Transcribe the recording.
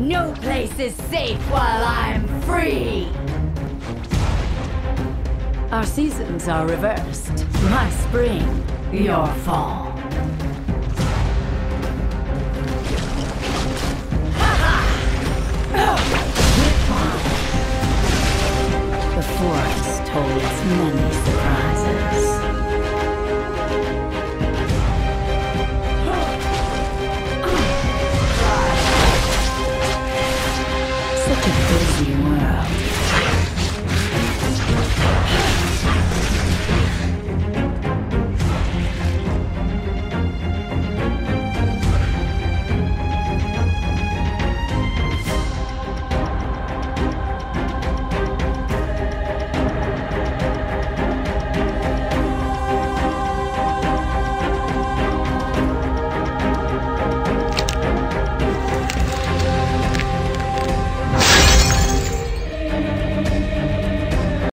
No place is safe while I'm free! Our seasons are reversed. My spring, your fall. the forest holds many such a busy world.